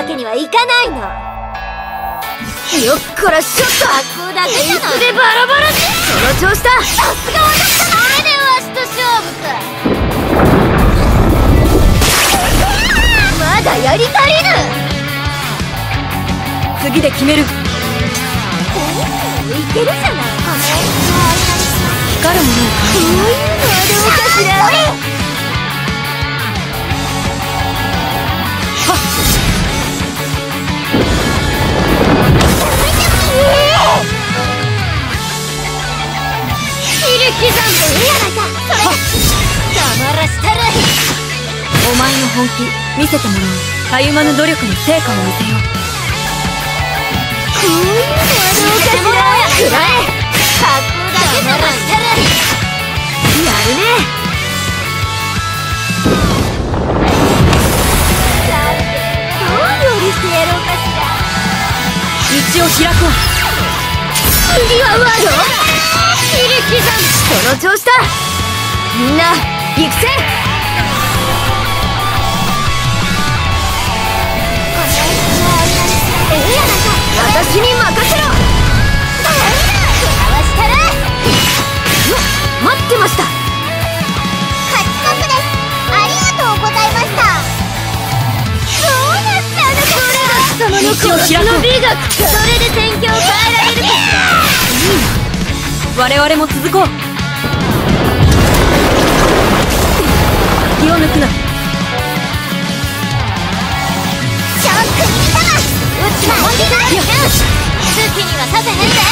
わけにはいかないの。よっこらしょっと学校だけじゃないでバラバラにその調子だ。さすが私だなわしと勝負か。まだやり足りぬ。次で決める。おおいけるじゃない。光るものをこういうのはどうかしらお前の本気見せてもらおう。たゆまぬ努力の成果を見せよう。こういうのはどうかしらくらえ。格好だけ黙らしたらやるね。さてどう料理してやろうかしら。道を開こう。次はワード？みんな行くぜ！私に任せろ！待ってました！勝ち確です。ありがとうございました。そうだったのかこれが貴様の美学それで戦況を変えられるかしら我々も続こうくなショックに見たわうちも好きにはさせへんで